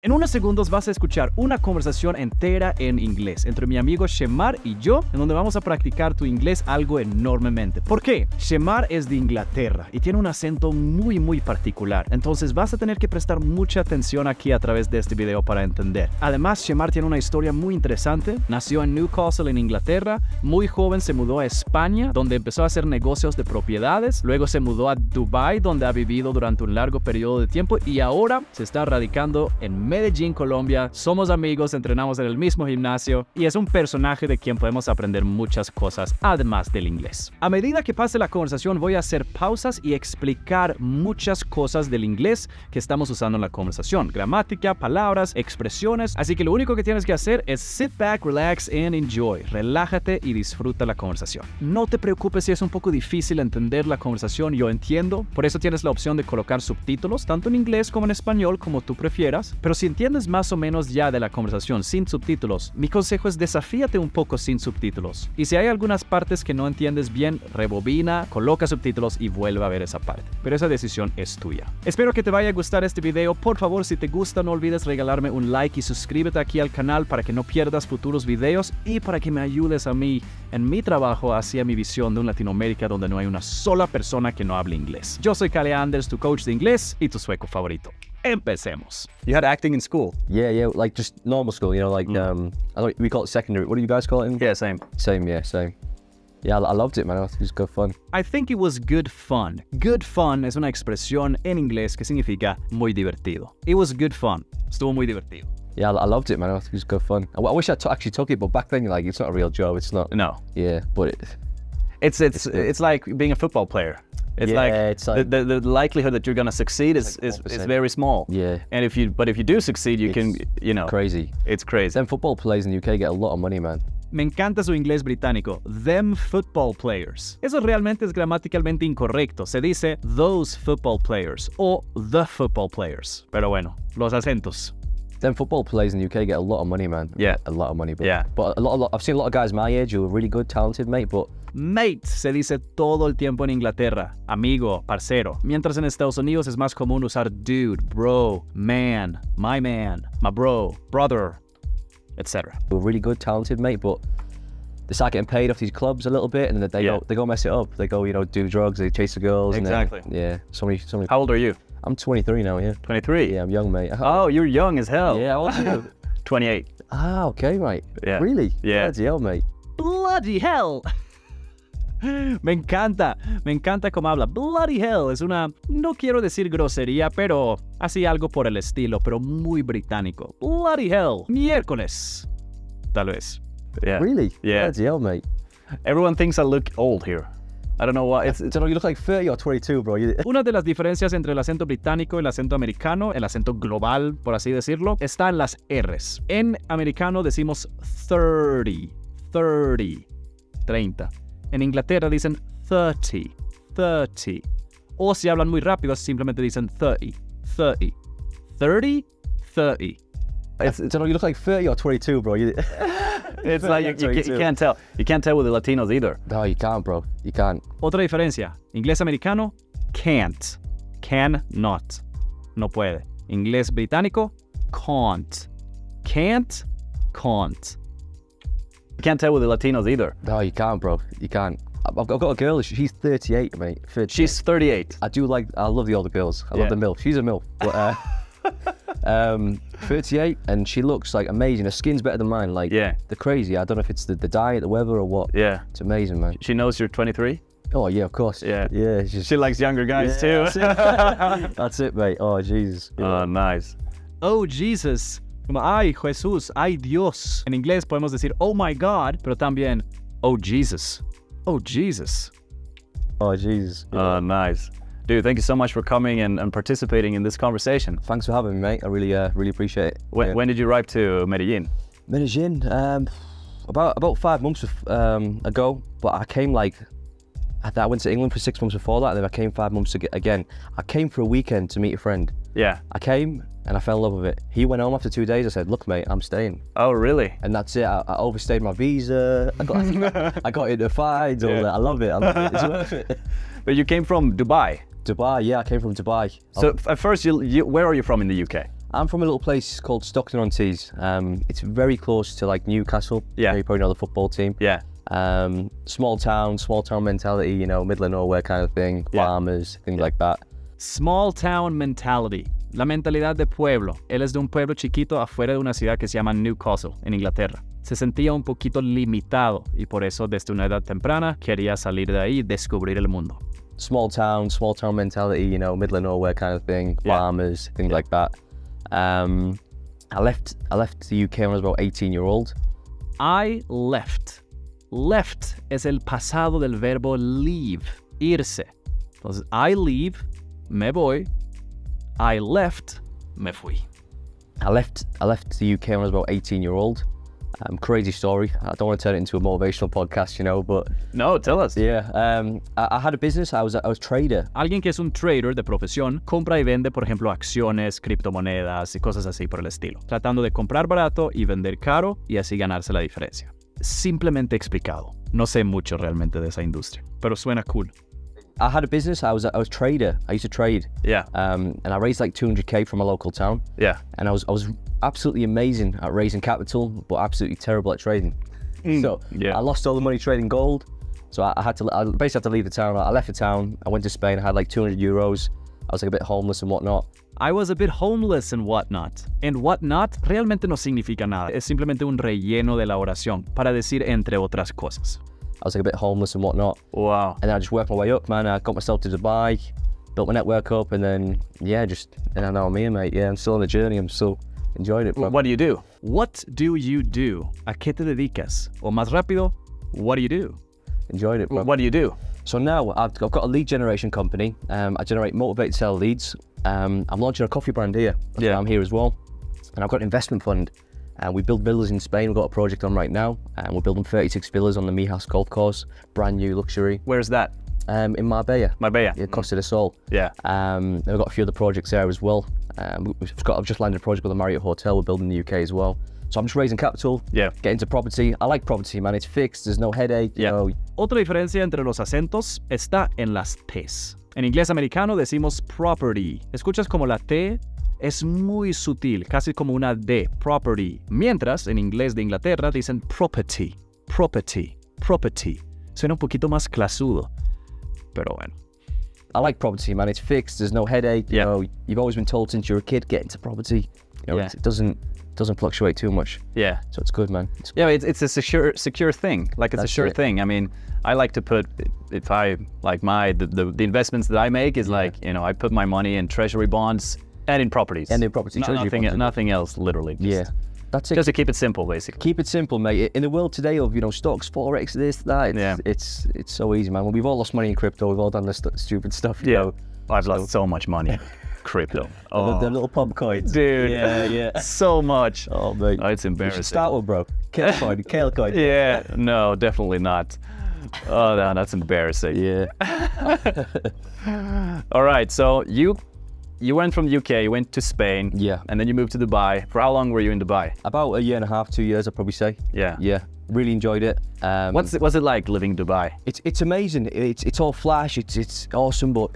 En unos segundos vas a escuchar una conversación entera en inglés entre mi amigo Shemar y yo, en donde vamos a practicar tu inglés algo enormemente. ¿Por qué? Shemar es de Inglaterra y tiene un acento muy muy particular, entonces vas a tener que prestar mucha atención aquí a través de este video para entender. Además, Shemar tiene una historia muy interesante. Nació en Newcastle, en Inglaterra, muy joven se mudó a España, donde empezó a hacer negocios de propiedades, luego se mudó a Dubai, donde ha vivido durante un largo periodo de tiempo y ahora se está radicando en Medellín, Colombia. Somos amigos, entrenamos en el mismo gimnasio y es un personaje de quien podemos aprender muchas cosas, además del inglés. A medida que pase la conversación voy a hacer pausas y explicar muchas cosas del inglés que estamos usando en la conversación. Gramática, palabras, expresiones. Así que lo único que tienes que hacer es sit back, relax and enjoy. Relájate y disfruta la conversación. No te preocupes si es un poco difícil entender la conversación, yo entiendo. Por eso tienes la opción de colocar subtítulos, tanto en inglés como en español, como tú prefieras. Pero si entiendes más o menos ya de la conversación sin subtítulos, mi consejo es desafíate un poco sin subtítulos. Y si hay algunas partes que no entiendes bien, rebobina, coloca subtítulos y vuelve a ver esa parte. Pero esa decisión es tuya. Espero que te vaya a gustar este video. Por favor, si te gusta, no olvides regalarme un like y suscríbete aquí al canal para que no pierdas futuros videos y para que me ayudes a mí en mi trabajo hacia mi visión de un Latinoamérica donde no hay una sola persona que no hable inglés. Yo soy Kale Anders, tu coach de inglés y tu sueco favorito. Empecemos. You had acting in school. Yeah, yeah, like just normal school, you know, like um, I don't, we call it secondary. What do you guys call it? In? Yeah, same. Same, yeah, same. Yeah, I, I loved it, man. It was good fun. I think it was good fun. Good fun es una expresión en inglés que significa muy divertido. It was good fun. Estuvo muy divertido. Yeah, I, I loved it, man. It was good fun. I, I wish I t- actually took it, but back then, like, it's not a real job. It's not. No. Yeah, but it, It's it's it's like being a football player. It's Yeah, like, it's like- the, the, the likelihood that you're gonna succeed is, like is, is very small. Yeah. And if you but if you do succeed, you can you know crazy. It's crazy. Them football players in the UK get a lot of money, man. Me encanta su inglés británico. Them football players. Eso realmente es gramaticalmente incorrecto. Se dice those football players o the football players. Pero bueno, los acentos. Them football players in the UK get a lot of money, man. Yeah. a lot of money. But, Yeah. but a lot, a lot, I've seen a lot of guys my age who are really good, talented, mate. But Mate se dice todo el tiempo en Inglaterra, amigo, parcero, mientras en Estados Unidos es más común usar dude, bro, man, my man, my bro, brother, etc. who are really good, talented, mate. But they start getting paid off these clubs a little bit, and then they Yeah. go they go mess it up. They go, you know, do drugs, they chase the girls. and then- Exactly. yeah. So many, so many. How old are you? I'm 23 now. Yeah. 23. Yeah, I'm young, mate. Oh, you're young as hell. Yeah, how old are you? 28. Ah, okay, mate. Yeah. Really? Yeah. Bloody hell, mate. Bloody hell. Me encanta, me encanta cómo habla. Bloody hell es una, no quiero decir grosería, pero así algo por el estilo, pero muy británico. Bloody hell. Miércoles. Tal vez. Yeah. Really? Yeah. Bloody hell, mate. Everyone thinks I look old here. I don't know why. It's, you look like 30 or 22, bro. Una de las diferencias entre el acento británico y el acento americano, el acento global, por así decirlo, está en las R's. En americano decimos 30, 30, 30. En Inglaterra dicen 30, 30. O si hablan muy rápido, simplemente dicen 30, 30. 30, 30. it's, I don't know, you look like 30 or 22, bro. You, It's like you, you, you 22. can't tell. You can't tell with the Latinos either. no, you can't, bro. You can't. Otra diferencia. Inglés americano, can't. Can not. No puede. Inglés británico, can't. Can't, can't. You can't tell with the Latinos either. No, you can't, bro. You can't. I've, I've got a girl. She's 38, mate. 38. She's 38. I do like. I love the older girls. I Yeah. love the milf. She's a milf. But, uh, um, 38, and she looks like amazing. Her skin's better than mine. Like, Yeah. they're crazy. I don't know if it's the, the diet, the weather, or what. Yeah. It's amazing, man. She knows you're 23? Oh yeah, of course. Yeah. Yeah. She's, She likes younger guys Yeah, too. that's it. That's it, mate. Oh Jesus. Oh, nice. Oh, Jesus. Como, ay, Jesús, ay, Dios. En inglés podemos decir, oh my God, pero también, oh, Jesus. Oh, Jesus. Oh Jesus. Oh, nice. Dude, thank you so much for coming and, and participating in this conversation. Thanks for having me, mate. I really, uh, really appreciate it. When, Yeah. when did you arrive to Medellin? Medellin, um, about about five months um, ago, but I came like I, I went to England for six months before that, and then I came five months ag- again. I came for a weekend to meet a friend. Yeah. I came and I fell in love with it. He went home after two days. I said, "Look, mate, I'm staying," Oh, really? and that's it. I, I overstayed my visa. I got I got into fines. all Yeah. that. I love it. I love it. It's worth it. But you came from Dubai. Dubai, yeah, I came from Dubai. So at first, you, you where are you from in the UK? I'm from a little place called Stockton on Tees. Um, it's very close to like Newcastle. Yeah. You probably know the football team. Yeah. Um, small town, small town mentality, you know, middle of nowhere kind of thing. Yeah. Farmers, things like that. Small town mentality. La mentalidad de pueblo. Él es de un pueblo chiquito afuera de una ciudad que se llama Newcastle, en Inglaterra. Se sentía un poquito limitado y por eso desde una edad temprana quería salir de ahí y descubrir el mundo. Small town, small town mentality, you know, middle of nowhere kind of thing. Yeah. Farmers, things like that. Um, I left. I left the UK when I was about 18 year old. I left. Left es el pasado del verbo leave, irse. Entonces, I leave, me voy. I left, me fui. I left. I left the UK when I was about 18 year old. Um, crazy story. I don't want to turn it into a motivational podcast, you know, but No, tell us. yeah. Um, I, I had a business. I was. a- I was a trader. Alguien que es un trader de profesión compra y vende, por ejemplo, acciones, criptomonedas y cosas así por el estilo, tratando de comprar barato y vender caro y así ganarse la diferencia. Simplemente explicado. No sé mucho realmente de esa industria, pero suena cool. I had a business. I was. a- I was a trader. I used to trade. Yeah, Um, and I raised like 200k from a local town. yeah. and I was I was absolutely amazing at raising capital, but absolutely terrible at trading. So yeah. I lost all the money trading gold. So I, I had to I basically had to leave the town. I left the town. I went to Spain. I had like 200 euros. I was like a bit homeless and whatnot. I was a bit homeless and whatnot. And whatnot realmente no significa nada, es simplemente un relleno de la oración para decir entre otras cosas. I was like a bit homeless and whatnot. Wow. And then I just worked my way up, man. I got myself to Dubai, built my network up, and then yeah, just and I know I'm here, mate. Yeah, I'm still on the journey. I'm still enjoying it, bro. What do you do? What do you do? ¿A qué te dedicas? O más rápido, what do you do? Enjoying it, bro. What do you do? So now I've, I've got a lead generation company. Um, I generate motivated sell leads. Um, I'm launching a coffee brand here. Yeah. I'm here as well. And I've got an investment fund. And we build villas in Spain. We've got a project on right now. And we're building 36 villas on the Mijas golf course. Brand new luxury. Where's that? Um, in Marbella. Marbella. It Costa del Sol. Yeah. Um, we've got a few other projects there as well. Um, we- we've got, I've just landed a project with the Marriott Hotel. We're building in the UK as well. So I'm just raising capital. Yeah. Get into property. I like property, man. It's fixed. There's no headache. You Yeah. know, Otra diferencia entre los acentos está en las T's. En inglés americano decimos property. Escuchas como la T es muy sutil, casi como una D, property. Mientras en inglés de Inglaterra dicen property, property, property. Suena un poquito más clasudo. Pero bueno. I like property, man. It's fixed. There's no headache. You know, you've always been told since you're a kid, get into property. You know, Yeah. it doesn't doesn't fluctuate too much, Yeah. so it's good, man. It's, Yeah, it's, it's a secure secure thing. Like it's a That's sure it. thing. I mean, I like to put if I like my the, the, the investments that I make is like you know I put my money in treasury bonds and in properties And in property, No- nothing nothing else literally. Just, yeah, that's it. Just to keep it simple, basically. Keep it simple, mate. In the world today of you know stocks, forex, this, that, it's, Yeah. it's it's so easy, man. We've all lost money in crypto. We've all done this stu- stupid stuff. You know, I've lost so much money. Crypto. the, Oh, the little pump coins. dude. Yeah, yeah. so much. Oh, mate. Oh, it's embarrassing. start one, bro. Kale coin, kale coin. Yeah, no, definitely not. Oh, no, that's embarrassing. Yeah. All right, so you you went from the UK, you went to Spain, Yeah. and then you moved to Dubai. For how long were you in Dubai? About a year and a half, two years, I'd probably say. Yeah. Yeah. Really enjoyed it. Um, What's it, what's it like living in Dubai? It's it's amazing. It's it's all flash. It's it's awesome, but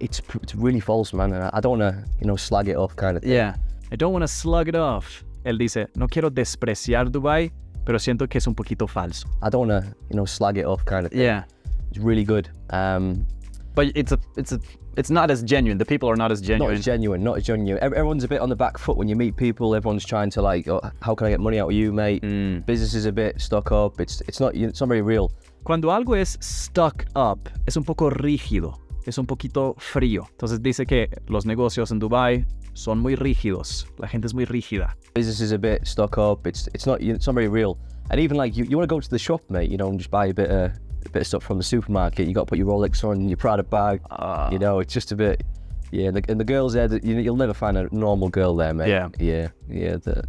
it's it's really false, man. And I, I don't want to you know slag it off, kind of. Thing. Yeah. I don't want to slug it off. Él dice, no quiero despreciar Dubai, pero siento que es un poquito falso. I don't want to you know slag it off, kind of. Thing. Yeah. It's really good. Um, But it's a it's a it's not as genuine. The people are not as not genuine. as genuine. Not as genuine. Everyone's a bit on the back foot when you meet people. Everyone's trying to like, oh, how can I get money out of you, mate? Mm. Business is a bit stuck up. It's it's not it's not very real. Cuando algo es stuck up, es un poco rígido, es un poquito frío. Entonces dice que los negocios en Dubai son muy rígidos. La gente es muy rígida. Business is a bit stuck up. It's it's not it's not very real. And even like you, you want to go to the shop, mate, you know, and just buy a bit of a bit of stuff from the supermarket. You got to put your Rolex on, your Prada bag. Ah. you know, it's just a bit. Yeah, and the, and the girls there, you, you'll never find a normal girl there, mate. Yeah. yeah, yeah. The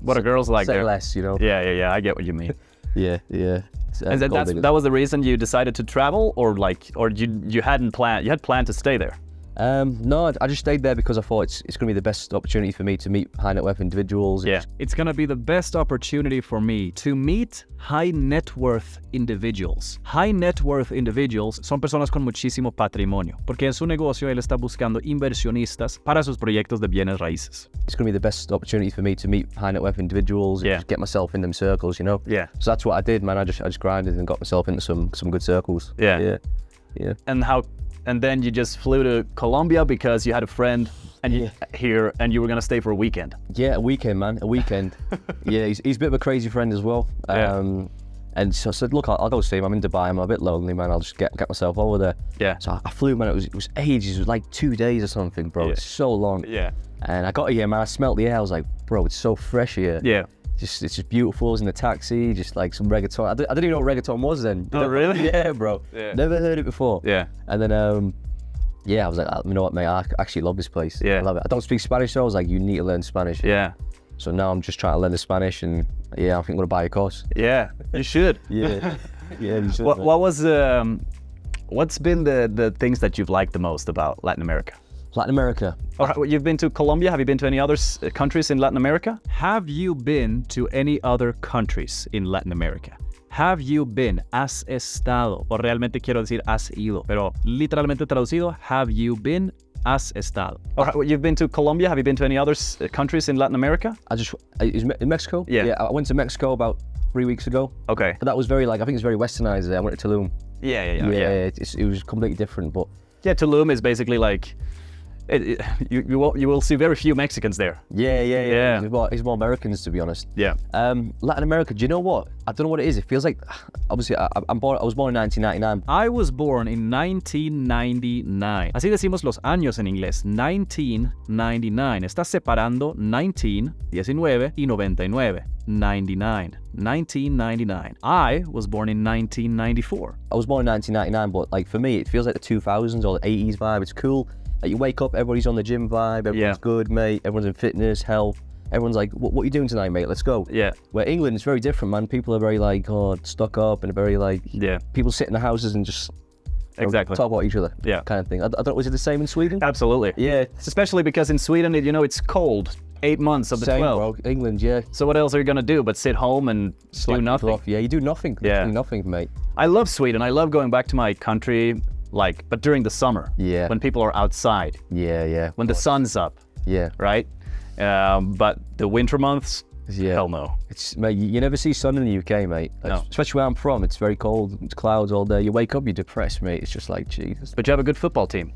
What are girls like say there? less, you know. Yeah, yeah, yeah. I get what you mean. yeah, yeah. Uh, And that, that's, that was the reason you decided to travel, or like, or you you hadn't planned you had planned to stay there. Um, no, I- I just stayed there because I thought it's, it's going to be the best opportunity for me to meet high net worth individuals. Yeah. It's gonna be the best opportunity for me to meet high net worth individuals. High net worth individuals son personas con muchísimo patrimonio, porque en su negocio él está buscando inversionistas para sus proyectos de bienes raíces. It's going to be the best opportunity for me to meet high net worth individuals and Yeah. just get myself in them circles, you know? Yeah. So that's what I did, man. I just I just grinded and got myself into some some good circles. Yeah. Yeah. Yeah. And how and then you just flew to Colombia because you had a friend and you, here and you were gonna stay for a weekend. Yeah, a weekend, man. A weekend. yeah, he's, he's a bit of a crazy friend as well. Yeah. Um, and so I said, look, I'll, I'll go see him. I'm in Dubai. I'm a bit lonely, man. I'll just get get myself over there. Yeah. So I, I flew, man. It was it was ages. It was like two days or something, bro. Yeah. It's so long. Yeah. And I got here, man. I smelt the air. I was like, bro, it's so fresh here. Yeah. Just it's just beautiful. I was in the taxi, just like some reggaeton. I, di- I didn't even know what reggaeton was then. Oh, really? Yeah, bro. Yeah. Never heard it before. Yeah. And then um, yeah, I was like, "Ah, you know what, mate? I actually love this place. Yeah. I love it. I don't speak Spanish, so I was like, you need to learn Spanish. Yeah. So now I'm just trying to learn the Spanish, and yeah, I think I'm gonna buy a course. Yeah. You should. Yeah, yeah. You should, What, what was um, what's been the the things that you've liked the most about Latin America? Latin America. Or how- you've been to Colombia. Have you been to any other countries in Latin America? Have you been to any other countries in Latin America? Have you been? Has estado. O realmente quiero decir has ido. Pero literalmente traducido, have you been? Has estado. Or how- you've been to Colombia. Have you been to any other countries in Latin America? I just uh, is in Mexico. Yeah. Yeah, I went to Mexico about three weeks ago. Okay. But that was very like I think it's very westernized. There. I went to Tulum. Yeah, yeah, yeah. yeah, yeah. It's, it was completely different. But Yeah, Tulum is basically like it, it- you you will, you will see very few Mexicans there. yeah, yeah, yeah. Yeah. More, it's more Americans to be honest. Yeah. Um, Latin America. Do you know what? I don't know what it is. It feels like obviously I, I'm born. I was born in 1999. I was born in 1999. Así decimos los años en inglés. 1999. Estás separando 19, 19 y 99. 99. 1999. I was born in 1994. I was born in 1999, but like for me, it feels like the 2000s or the 80s vibe. It's cool. Like you wake up, everybody's on the gym vibe. Everyone's Yeah. good, mate. Everyone's in fitness, health. Everyone's like, what, what are you doing tonight, mate? Let's go. Yeah. Where England is very different, man. People are very like, oh, stuck up and very like, Yeah. people sit in the houses and just Exactly. talk about each other. Yeah. Kind of thing. I, I don't know, was it the same in Sweden? Absolutely. Yeah. Especially because in Sweden, it- you know, it's cold. Eight months of the Same, 12. bro. England, yeah. So what else are you gonna do but sit home and Slack do nothing? off. Yeah, you do nothing. Yeah. Nothing, mate. I love Sweden. I love going back to my country, like, but during the summer. Yeah. When people are outside, Yeah, yeah. when the sun's up, Yeah. right? Um, but the winter months, Yeah. hell no. It's mate, you never see sun in the UK, mate. No. Especially where I'm from, it's very cold. It's clouds all day. You wake up, you're depressed, mate. It's just like Jesus. But you have a good football team.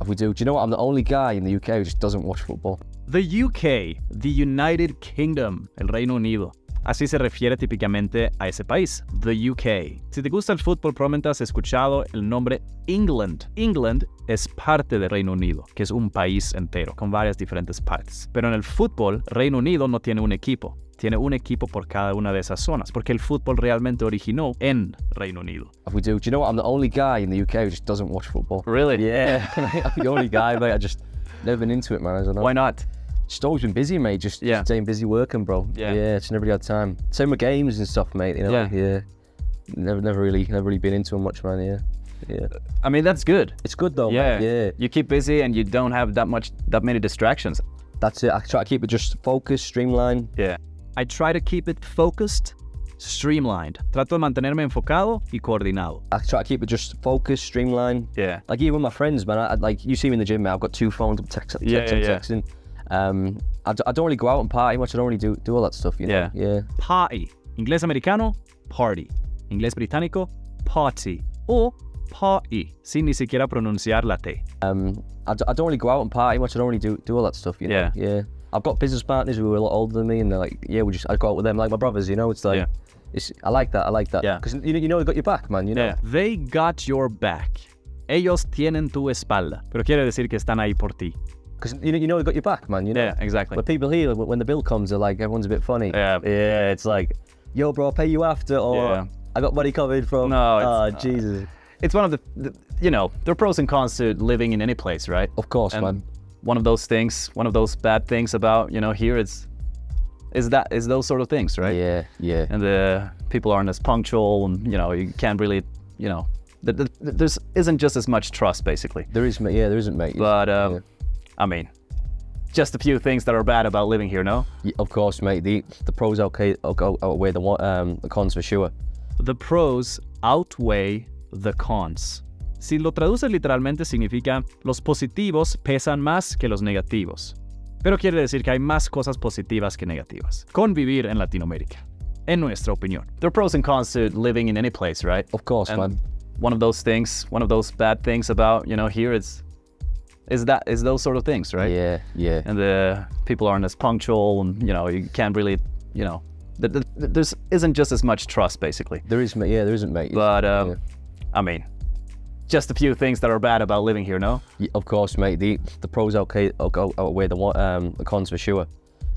If we do, do you know what? I'm the only guy in the UK who just doesn't watch football. The UK, the United Kingdom, el Reino Unido. Así se refiere típicamente a ese país, the UK. Si te gusta el fútbol, probablemente has escuchado el nombre England. England es parte del Reino Unido, que es un país entero, con varias diferentes partes. Pero en el fútbol, Reino Unido no tiene un equipo. Tiene un equipo por cada una de esas zonas, porque el fútbol realmente originó en Reino Unido. We do, do you know what? I'm the only guy in the UK who just doesn't watch football. Really? Yeah, I'm the only guy, mate. I just never been into it, man. I don't know. Why not? Just always been busy, mate. Just Yeah. staying busy working, bro. Yeah. yeah. Just never really had time. Same with games and stuff, mate. You know. Yeah. Yeah. Never, never really, never really been into them much, man. Yeah. Yeah. I mean, that's good. It's good though. Yeah. Man. Yeah. You keep busy and you don't have that much, that many distractions. That's it. I try to keep it just focused, streamlined. Yeah. I try to keep it focused, streamlined. Trato de mantenerme enfocado y coordinado. I try to keep it just focused, streamlined. Yeah. Like even with my friends, man. I, like you see me in the gym, man. I've got two phones. I'm texting, Yeah, yeah, yeah. texting. Um, I, d- I don't really go out and party much. I don't really do do all that stuff. You know? Yeah. Yeah. Party. Inglés americano, party. Inglés británico, party. O party, sin ni siquiera pronunciar la T. Um, I, d- I don't really go out and party much. I don't really do do all that stuff. You know? Yeah. Yeah. I've got business partners who are a lot older than me, and they're like, yeah, we just I go out with them like my brothers. You know, it's like, Yeah. it's I like that. I like that. Yeah. Because you know, you know they got your back, man. You know. Yeah. They got your back. Ellos tienen tu espalda. Pero quiere decir que están ahí por ti. Because you know, you know they got your back, man. You know. Yeah, exactly. But people here, when the bill comes, they're like, everyone's a bit funny. Yeah. Yeah, it's like, yo, bro, I'll pay you after, or Yeah. I got money coming from. No, it's- Oh, uh, Jesus. It's one of the, the, you know, there are pros and cons to living in any place, right? Of course, And man. one of those things, one of those bad things about, you know, here it's, is, that, is those sort of things, right? Yeah, yeah. and the people aren't as punctual and you know you can't really you know th- th- th- there isn't just as much trust, basically. There is. Yeah, there isn't, mate. But um, Yeah. I mean, just a few things that are bad about living here, no? Yeah, of course, mate. The the pros outweigh, outweigh the um, the cons for sure. The pros outweigh the cons. Si lo traduces literalmente significa los positivos pesan más que los negativos. Pero quiere decir que hay más cosas positivas que negativas. Con vivir en Latinoamérica. En nuestra opinión. There are pros and cons to living in any place, right? Of course, And man. one of those things, one of those bad things about, you know, here is is that is those sort of things, right? Yeah, yeah. and the people aren't as punctual and you know you can't really you know th- th- th- there's isn't just as much trust basically There is, mate. Yeah, there isn't, mate. but um, Yeah. i mean just a few things that are bad about living here no Yeah, of course, mate. The the pros outweigh, outweigh the wa- um, the cons for sure.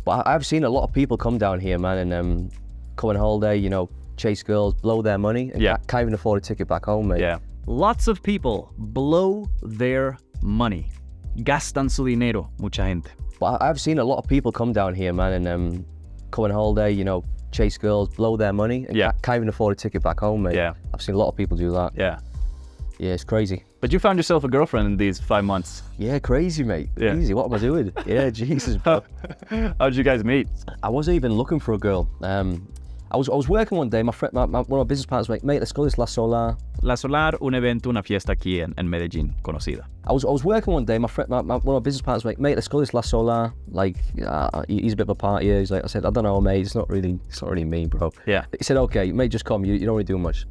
But I, I've seen a lot of people come down here, man, and um, come on holiday. You know, chase girls, blow their money, and Yeah. ca- can't even afford a ticket back home, mate. yeah lots of people blow their money gastan su dinero mucha gente But I've seen a lot of people come down here, man, and um, come on holiday. You know, chase girls, blow their money, and Yeah. can't even afford a ticket back home, mate. Yeah. I've seen a lot of people do that. yeah Yeah, it's crazy. but you found yourself a girlfriend in these five months Yeah, crazy, mate. Yeah. Crazy. What am I doing? yeah, Jesus. bro. how did you guys meet I wasn't even looking for a girl. Um, I was I was working one day. My friend, my, my, one of my business partners, was like, mate, let's go to this La Solar. La Solar, un evento, una fiesta aquí en, en Medellín, conocida. I was I was working one day. My friend, my, my, one of my business partners, was like, mate, let's go to this La Solar. Like, uh, he's a bit of a partier. He's like, I said, I don't know, mate. It's not really, it's not really me, bro. Yeah. He said, okay, mate, just come. You, you don't really do much.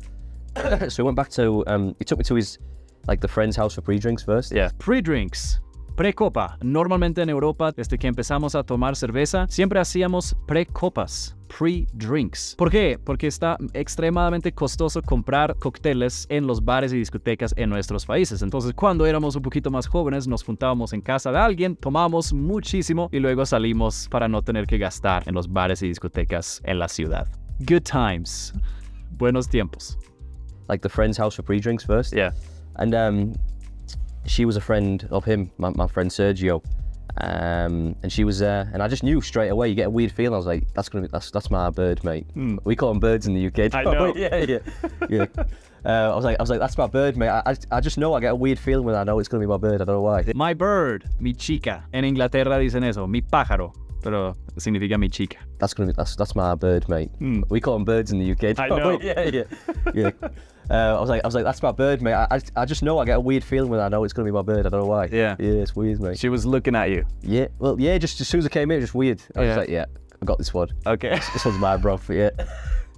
so we went back to. Um, he took me to his, like, the friend's house for pre-drinks first. Yeah. Pre-drinks. Pre-copa. Normalmente en Europa, desde que empezamos a tomar cerveza, siempre hacíamos pre-copas. Pre-drinks. ¿Por qué? Porque está extremadamente costoso comprar cócteles en los bares y discotecas en nuestros países. Entonces, cuando éramos un poquito más jóvenes, nos juntábamos en casa de alguien, tomamos muchísimo y luego salimos para no tener que gastar en los bares y discotecas en la ciudad. Good times. Buenos tiempos. Like the friend's house for pre-drinks first. Yeah. and um, she was a friend of him, my, my friend Sergio, um, and she was there, and I just knew straight away. You get a weird feeling. I was like, "That's gonna be that's that's my bird, mate." We call them birds in the UK. I know. yeah, yeah, yeah. Uh, I was like, I was like, "That's my bird, mate." I, I, I just know. I get a weird feeling when I know it's gonna be my bird. I don't know why. My bird, mi chica. En Inglaterra dicen eso, mi pájaro, pero significa mi chica. That's gonna be that's that's my bird, mate. We call them birds in the UK. I know. yeah, yeah, yeah. Uh, I was like, I was like, "That's my bird, mate." I, I, I just know. I get a weird feeling when I know it's gonna be my bird. I don't know why. Yeah. yeah, it's weird, mate. She was looking at you. Yeah, well, yeah, just as soon as I came in, just weird. I was Yeah. like, yeah, I got this one. Okay. This one's my bro, for yeah.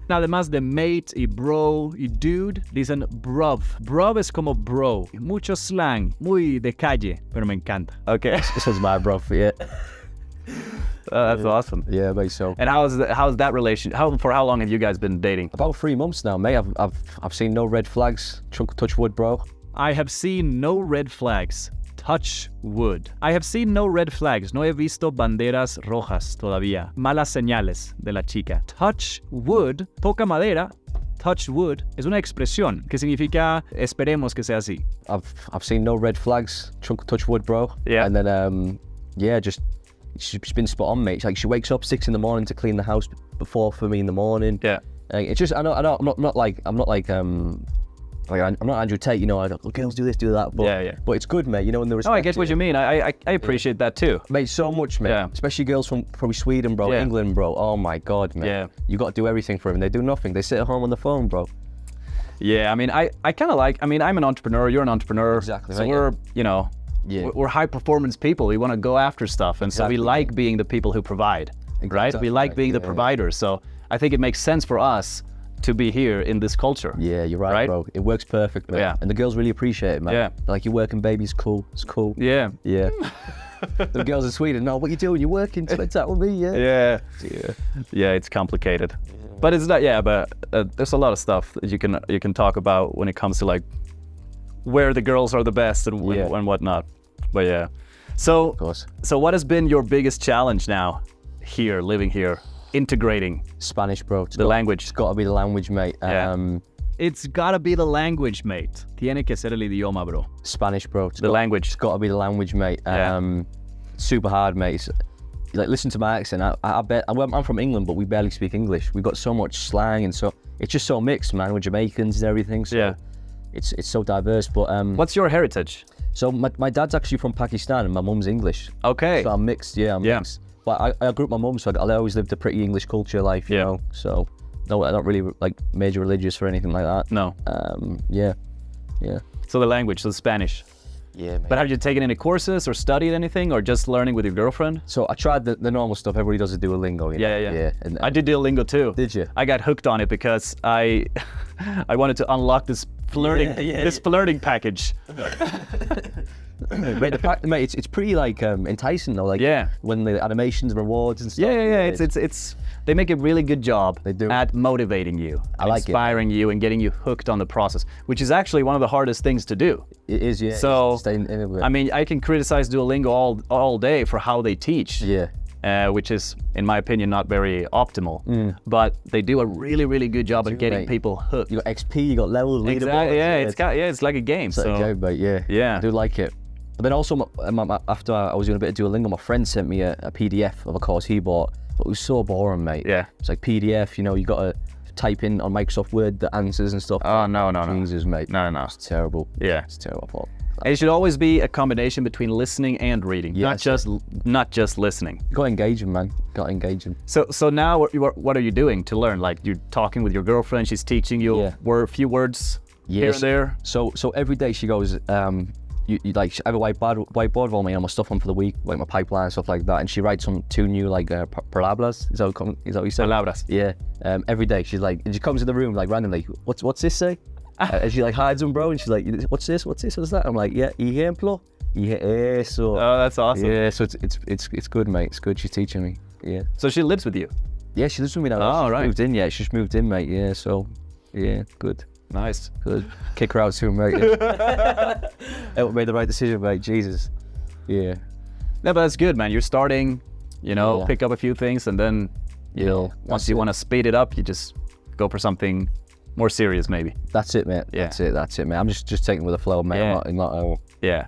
Now, además de mate y bro y dude, dicen bruv. Bruv es como bro. Mucho slang, muy de calle, pero me encanta. Okay. This one's my bro, yeah. Uh, that's awesome. Yeah, mate, so. And how is that, how's that relation? How for how long have you guys been dating? About three months now, mate. I've, I've, I've seen no red flags. Chunk, touch wood, bro. I have seen no red flags. Touch wood. I have seen no red flags. No he visto banderas rojas todavía. Malas señales de la chica. Touch wood, toca madera. Touch wood es una expresión que significa esperemos que sea así. I've, I've seen no red flags. Chunk, touch wood, bro. Yeah. And then, um, yeah, just, she's been spot on, mate. It's like she wakes up six in the morning to clean the house before for me in the morning. Yeah. Uh, it's just I know I know I'm not not like I'm not like um like I'm not Andrew Tate, you know. I go, "Oh, girls do this, do that. But Yeah, yeah. But it's good, mate. You know, when they Oh, I get what you mean. I I, I appreciate that too. Mate, so much, mate. Yeah. Especially girls from probably Sweden, bro, Yeah. England, bro. Oh my god, man. Yeah. You got to do everything for them. They do nothing. They sit at home on the phone, bro. Yeah, I mean, I, I kind of like. I mean, I'm an entrepreneur. You're an entrepreneur. Exactly, So right, we're you know, Yeah. we're- high performance people. We want to go after stuff, and so we like being the people who provide, right? We like being the yeah. providers. So I think it makes sense for us to be here in this culture. Yeah, you're right, Right? bro. It works perfect, man. Yeah. And the girls really appreciate it, man. Yeah. They're like, you're working, baby. It's cool. It's cool. Yeah. Yeah. the girls in Sweden, no, what you doing? You're working. Spend time with me, yeah. Yeah. Yeah. Yeah. It's complicated, but it's not. Yeah, but uh, there's a lot of stuff that you can you can talk about when it comes to like where the girls are the best and, Yeah. and whatnot. But yeah. So Of course. So what has been your biggest challenge now here, living here, integrating Spanish, bro. It's the got, language? It's got to be the language, mate. Yeah. Um, It's gotta be the language, mate. Tiene que ser el idioma, bro. Spanish, bro. It's The got- language. It's got to be the language, mate. Yeah. Um, super hard, mate. It's, like, listen to my accent. I, I bet I'm I'm from England, but we barely speak English. We've got so much slang, and so it's just so mixed, man. We're Jamaicans and everything. So, Yeah. It's it's so diverse. But um, What's your heritage? so my, my dad's actually from Pakistan and my mum's English. Okay. So I'm mixed. Yeah, I'm Yeah. mixed. But I, I grew up with my mum, so I, I always lived a pretty English culture life. You Yeah. know. So no, I'm not really like major religious or anything like that. No. Um, yeah, yeah. So the language, so Spanish. Yeah, But have you taken any courses or studied anything or just learning with your girlfriend? So I tried the, the normal stuff. Everybody does a Duolingo. You know? Yeah, yeah, yeah. yeah. And I did Duolingo too. Did you? I got hooked on it because I I wanted to unlock this flirting Yeah, yeah, this yeah. flirting package. mate, the fact, mate, it's, it's pretty like um, enticing though. Like Yeah. when the animations, rewards, and stuff. Yeah, yeah, yeah. It's it's it's they make a really good job They do. at motivating you, I like it. inspiring you, and getting you hooked on the process, which is actually one of the hardest things to do. it is. Yeah. So, in, in it with it. I mean, I can criticize Duolingo all all day for how they teach. yeah. Uh, which is, in my opinion, not very optimal. But they do a really, really good job at getting mate. people hooked. You got XP, you got levels, leaderboards. Exactly. Yeah, it's it's got yeah, it's like a game. like So a game, mate. Yeah. Yeah. I do like it. But then also, my, my, my- after I was doing a bit of Duolingo, my friend sent me a, a PDF of a course he bought, but it was so boring, mate. Yeah. It's like PDF. You know, you got to type in on Microsoft Word the answers and stuff. oh no, no, no, Jesus, mate. no, no. It's terrible. Yeah. It's terrible. And it should always be a combination between listening and reading, not just not just listening. Got to engage him, man. Got to engage him. So so now what, are- what are you doing to learn? Like you're talking with your girlfriend, she's teaching you Yeah. word, few words here and there. So so every day she goes, um, you, you like I have a whiteboard whiteboard my, you know, my stuff on for the week, like my pipeline and stuff like that, and she writes some two new like uh, pa- palabras. Is that what, is that what you say? Palabras. Yeah. Um, every day she's like, and she comes in the room like randomly. What's what's this say? And she like hides them, bro, and she's like, what's this? What's this? What's that? I'm like, yeah, ejemplo, yeah, eh, so. Oh, that's awesome. Yeah, so it's it's it's it's good, mate. It's good. She's teaching me. Yeah. So she lives with you. Yeah, she lives with me now. Oh, She's right. Moved in, yeah. She's moved in, mate. Yeah. So, yeah, good. Nice. Good. Kick her out soon, mate. Elton made the right decision, mate. Jesus. Yeah. Yeah, but that's good, man. You're starting, you know, Yeah. pick up a few things, and then you Yeah, know, once you want to speed it up, you just go for something more serious, maybe. That's it, mate. Yeah. That's it. That's it, mate. I'm just just taking with the flow, mate. Yeah. I'm not, I'm not uh, Yeah.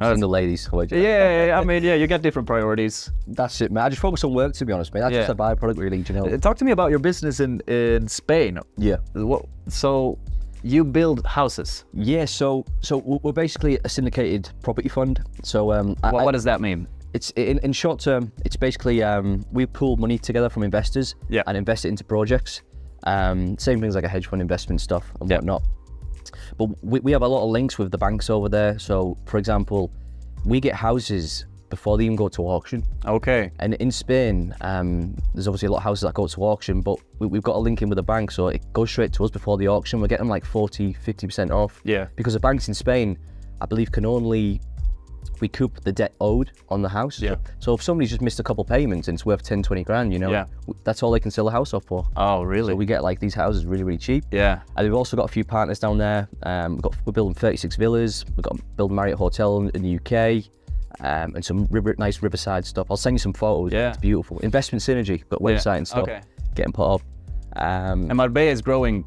single ladies. Yeah, yeah, yeah, I mean, yeah, you get different priorities. That's it, mate. I just focus on work, to be honest, mate. That's Yeah. just a byproduct, really. You know? Uh, Talk to me about your business in in Spain. yeah. What? So, you build houses. Yeah. So, so we're basically a syndicated property fund. So, um, What, I- what does that mean? it's in, in short term, it's basically um, we pool money together from investors Yeah. and invest it into projects. Um, same things like a hedge fund investment stuff and Yeah. whatnot. But we, we have a lot of links with the banks over there. So, for example, we get houses before they even go to auction. Okay. And in Spain, um, there's obviously a lot of houses that go to auction, but we, we've got a link in with the bank, so it goes straight to us before the auction. We're getting like 40, 50% off. Yeah. Because the banks in Spain, I believe, can only recoup the debt owed on the house. Yeah. So if somebody's just missed a couple payments and it's worth 10, 20 grand, you know, Yeah. that's all they can sell the house off for. Oh, really? So we get like these houses really, really cheap. yeah. And we've also got a few partners down there. Um, we've got, we're building 36 villas. We've got building Marriott Hotel in, in the UK. Um, and some river, nice riverside stuff. I'll send you some photos. Yeah. It's beautiful. Investment Synergy, got a Yeah, website and stuff. okay. Getting put up. Um, And Marbella is growing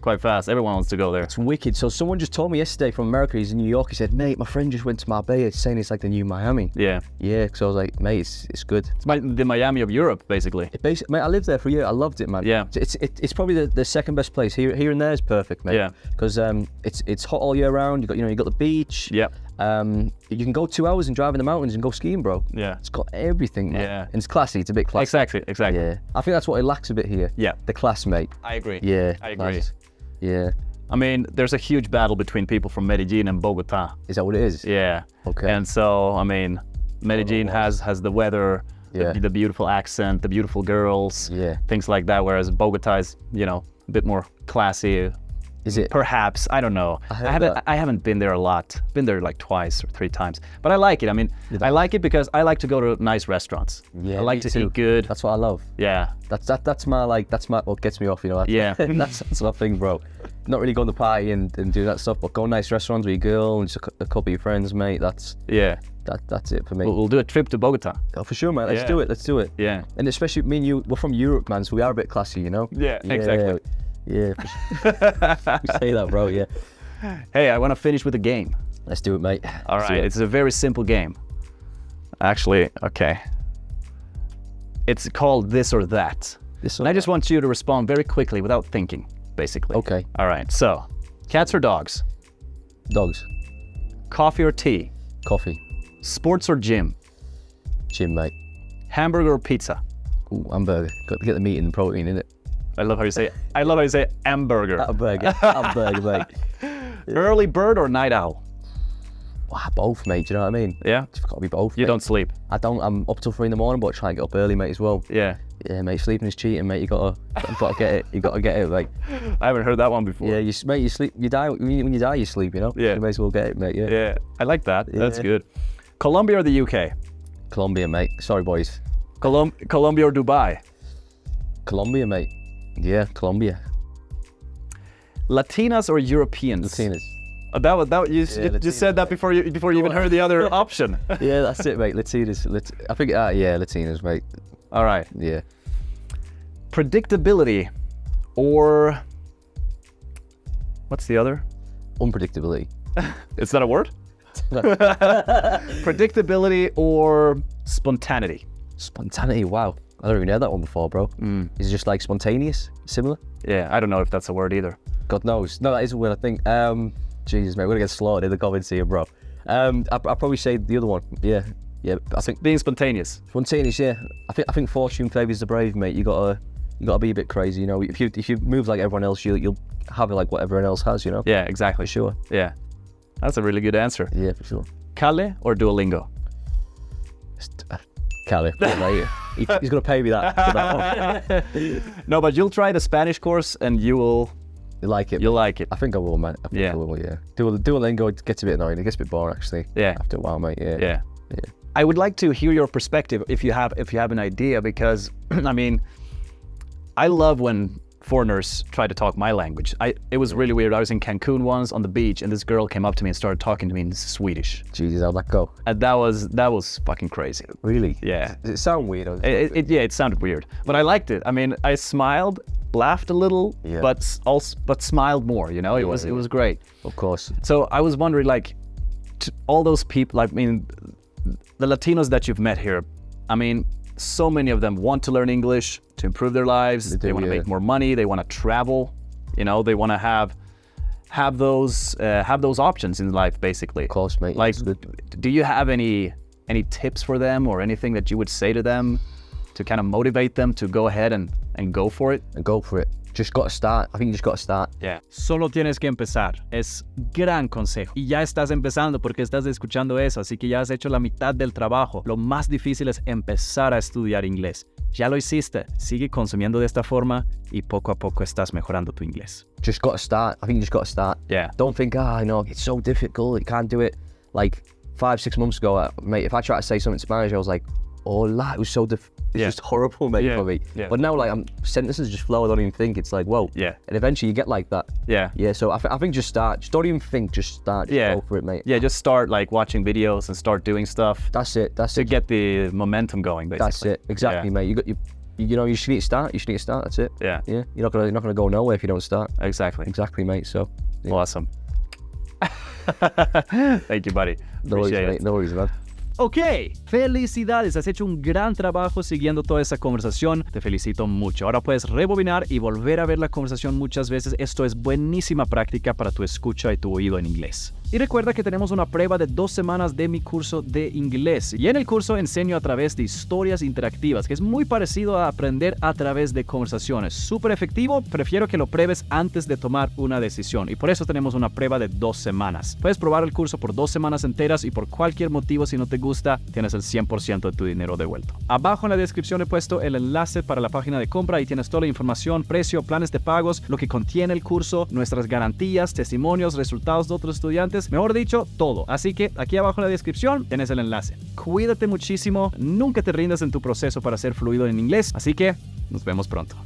quite fast. Everyone wants to go there. it's wicked. So someone just told me yesterday from America, he's in New York. He said, mate, my friend just went to Marbella saying it's like the new Miami. Yeah. Yeah, because I was like, mate, it's, it's good. It's my, the Miami of Europe, basically. It basically, mate, I lived there for a year. I loved it, man. Yeah. It's it's, it's probably the, the second best place here. Here and there is perfect, mate. Yeah. Because um, it's it's hot all year round. You got you know you got the beach. Yep. Um, you can go two hours and drive in the mountains and go skiing, bro. Yeah. It's got everything, man. Yeah. And it's classy. It's a bit classy. Exactly. Exactly. Yeah. I think that's what it lacks a bit here. Yeah. The class, mate. I agree. Yeah. I agree. class. Yeah. I mean, there's a huge battle between people from Medellin and Bogota. Is that what it is? Yeah. Okay. And so, I mean, Medellin has has the weather, Yeah. the, the beautiful accent, the beautiful girls, Yeah. things like that. Whereas Bogota is, you know, a bit more classy. Is it? Perhaps I don't know. I heard haven't that. I haven't been there a lot. Been there like twice or three times. But I like it. I mean, I like it because I like to go to nice restaurants. Yeah, I like to too. eat good. That's what I love. yeah. That's that. That's my like. That's my what gets me off. You know. That's, Yeah. that's that's my thing, bro. Not really going to party and, and do that stuff, but go nice restaurants with your girl and just a, a couple of your friends, mate. That's Yeah. that. That's it for me. We'll, we'll do a trip to Bogota. oh, for sure, man. Let's Yeah. do it. Let's do it. Yeah. And especially me and you, we're from Europe, man, so we are a bit classy, you know. Yeah, exactly. Yeah. say that, bro. Yeah. Hey, I want to finish with a game. Let's do it, mate. All Let's right, it. it's a very simple game. Actually, okay. It's called this or that. This And I just want you to respond very quickly without thinking, basically. Okay. All right, so Cats or dogs? Dogs. Coffee or tea? Coffee. Sports or gym? Gym, mate. Hamburger or pizza? Ooh, hamburger. Got to get the meat and the protein in it. I love how you say I love how you say hamburger. Hamburger. hamburger, mate. Early bird or night owl? Wow, both, mate. Do you know what I mean? Yeah. It's got to be both. You mate. don't sleep. I don't. I'm up till three in the morning, but I try and get up early, mate, as well. Yeah. Yeah, mate. Sleeping is cheating, mate. You gotta, you gotta get it. You gotta get it, like. I haven't heard that one before. Yeah, you, mate. You sleep. You die when you, die. You sleep. You know. Yeah. You may as well get it, mate. Yeah. Yeah. I like that. That's good. Colombia or the UK? Colombia, mate. Sorry, boys. Colom- Colombia or Dubai? Colombia, mate. Yeah, Colombia. Latinas or Europeans? Latinas. Uh, that was that you, Yeah, you just said Latinas, that before you before you even heard the other option. Yeah, that's it, mate. Latinas. Lat- I think. Uh, yeah, Latinas, mate. All right. Yeah. Predictability or what's the other? Unpredictability. Is that a word? Predictability or spontaneity? Spontaneity. Wow. I don't even heard that one before, bro. Mm. Is it just like spontaneous? Similar? Yeah, I don't know if that's a word either. God knows. No, that is a word, I think. Um, Jesus, mate, we're gonna get slaughtered in the comments here, bro. Um, I, I'd probably say the other one. Yeah, yeah. I think Being spontaneous. spontaneous. Yeah, I think I think fortune favours the brave, mate. You gotta you gotta be a bit crazy, you know. If you if you move like everyone else, you you'll have it like what everyone else has, you know. Yeah, exactly. for sure. Yeah. That's a really good answer. Yeah, for sure. Kale or Duolingo? Cali, poor mate. He- he's gonna pay me that. For that. No, but you'll try the Spanish course and you will You like it? you'll like it. I think I will, mate. I think Yeah. I will. Yeah. Dual Duolingo gets a bit annoying. It gets a bit boring actually. Yeah. After a while, mate. Yeah. Yeah. Yeah. I would like to hear your perspective if you have if you have an idea because I mean I love when foreigners try to talk my language. I it was really weird. I was in Cancun once on the beach and this girl came up to me and started talking to me in Swedish. Jesus, how'd that go? And that was that was fucking crazy. Really? Yeah. Does it sound weird? It, it, it- yeah, it sounded weird, but I liked it. I mean, I smiled, laughed a little, Yeah. but also but smiled more. You know, it was it was great. of course. So I was wondering, like, to all those people, like, I mean, the Latinos that you've met here, I mean, so many of them want to learn English to improve their lives. They, do, want to yeah. make more money. They want to travel. You know, they want to have have those uh, have those options in life, basically. Of course, mate. Like, good. do you have any any tips for them or anything that you would say to them to kind of motivate them to go ahead and and go for it? and go for it. Just got to start. I think you just got to start. Yeah. Solo tienes que empezar. Es gran consejo. Y ya estás empezando porque estás escuchando eso, así que ya has hecho la mitad del trabajo. Lo más difícil es empezar a estudiar inglés. Ya lo hiciste. Sigue consumiendo de esta forma y poco a poco estás mejorando tu inglés. Just got to start. I think you just got to start. Yeah. Don't think, ah, I know it's so difficult. You can't do it. Like five, six months ago, uh, mate. If I tried to say something in Spanish, I was like, oh, that. it was so diff. It's Yeah. just horrible, mate, Yeah, for me. yeah. But now, like, I'm sentences just flow. I don't even think. It's like, whoa. Yeah. And eventually, you get like that. Yeah. Yeah. So I, th- I think just start. Just don't even think. Just start. Just Yeah. Go for it, mate. Yeah, just start like watching videos and start doing stuff That's it. That's to it. To get the momentum going basically. That's it. Exactly, Yeah. mate. You got you. You know, you should need to start. You should need to start. That's it. Yeah. Yeah. You're not gonna. You're not gonna go nowhere if you don't start. Exactly. Exactly, mate. So. yeah. Awesome. Thank you, buddy. No worries, Appreciate it. mate. No worries, man. Ok, felicidades, has hecho un gran trabajo siguiendo toda esa conversación, te felicito mucho. Ahora puedes rebobinar y volver a ver la conversación muchas veces, esto es buenísima práctica para tu escucha y tu oído en inglés. Y recuerda que tenemos una prueba de dos semanas de mi curso de inglés. Y en el curso enseño a través de historias interactivas, que es muy parecido a aprender a través de conversaciones. Súper efectivo, prefiero que lo pruebes antes de tomar una decisión. Y por eso tenemos una prueba de dos semanas. Puedes probar el curso por dos semanas enteras y por cualquier motivo si no te gusta, tienes el 100% de tu dinero devuelto. Abajo en la descripción he puesto el enlace para la página de compra y tienes toda la información, precio, planes de pagos, lo que contiene el curso, nuestras garantías, testimonios, resultados de otros estudiantes, mejor dicho, todo. Así que aquí abajo en la descripción tienes el enlace. Cuídate muchísimo, nunca te rindas en tu proceso para ser fluido en inglés, así que nos vemos pronto.